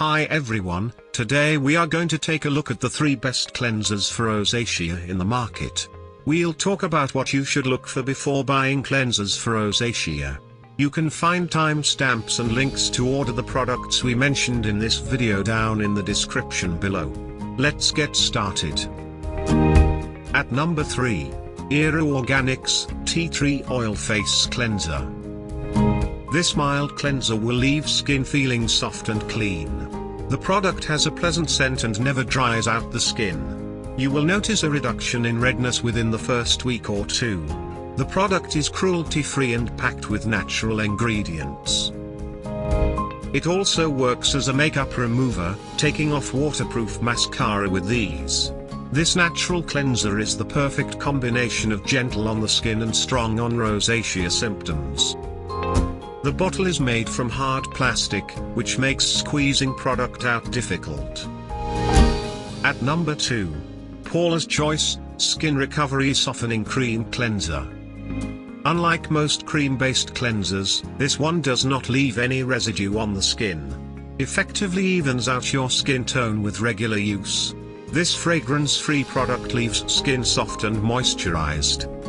Hi everyone, today we are going to take a look at the 3 best cleansers for rosacea in the market. We'll talk about what you should look for before buying cleansers for rosacea. You can find timestamps and links to order the products we mentioned in this video down in the description below. Let's get started. At number 3. Era Organics, Tea Tree Oil Face Cleanser. This mild cleanser will leave skin feeling soft and clean. The product has a pleasant scent and never dries out the skin. You will notice a reduction in redness within the first week or two. The product is cruelty-free and packed with natural ingredients. It also works as a makeup remover, taking off waterproof mascara with ease. This natural cleanser is the perfect combination of gentle on the skin and strong on rosacea symptoms. The bottle is made from hard plastic, which makes squeezing product out difficult. At number 2. Paula's Choice, Skin Recovery Softening Cream Cleanser. Unlike most cream-based cleansers, this one does not leave any residue on the skin. Effectively evens out your skin tone with regular use. This fragrance-free product leaves skin soft and moisturized.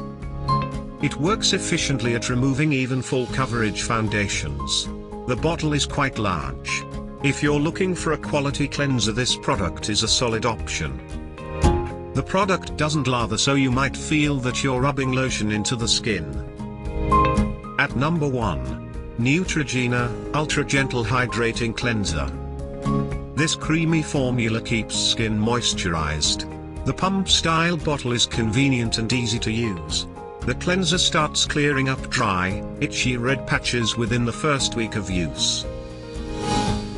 It works efficiently at removing even full coverage foundations. The bottle is quite large. If you're looking for a quality cleanser this product is a solid option. The product doesn't lather so you might feel that you're rubbing lotion into the skin. At number 1. Neutrogena, Ultra Gentle Hydrating Cleanser. This creamy formula keeps skin moisturized. The pump-style bottle is convenient and easy to use. The cleanser starts clearing up dry, itchy red patches within the first week of use.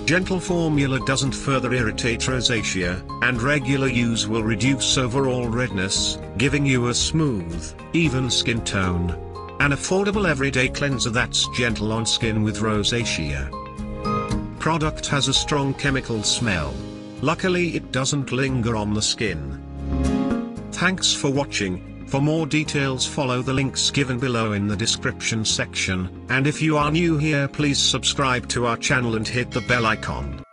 Gentle formula doesn't further irritate rosacea, and regular use will reduce overall redness, giving you a smooth, even skin tone. An affordable everyday cleanser that's gentle on skin with rosacea. Product has a strong chemical smell. Luckily it doesn't linger on the skin. Thanks for watching. For more details follow the links given below in the description section, and if you are new here please subscribe to our channel and hit the bell icon.